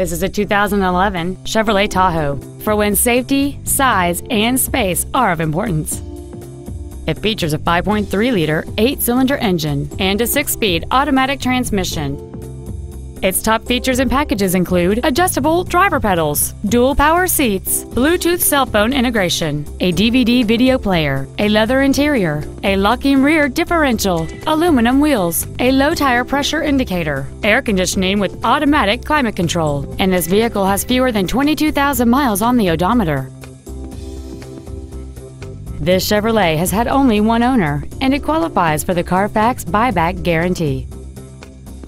This is a 2011 Chevrolet Tahoe for when safety, size, and space are of importance. It features a 5.3-liter, eight-cylinder engine and a six-speed automatic transmission. Its top features and packages include adjustable driver pedals, dual power seats, Bluetooth cell phone integration, a DVD video player, a leather interior, a locking rear differential, aluminum wheels, a low tire pressure indicator, air conditioning with automatic climate control, and this vehicle has fewer than 22,000 miles on the odometer. This Chevrolet has had only one owner, and it qualifies for the Carfax buyback guarantee.